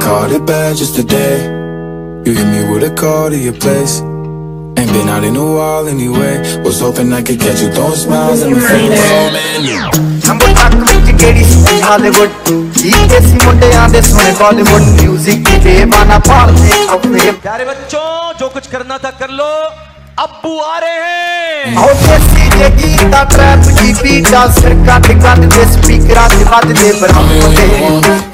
Caught it bad just today You hit me with a call to your place Ain't been out in a while anyway Was hoping I could catch you throwing smiles in my face I'm a talk with Gary Hollywood ये कैसी मुंडे आंदे सुने Bollywood music की बेवाना पालते अपने प्यारे बच्चों जो कुछ करना था कर लो अबू आ रहे हैं आओ कैसी जेगी दा ट्रैप की बीटा सर का ठिकाने दे स्पीकर आते बात दे बराबर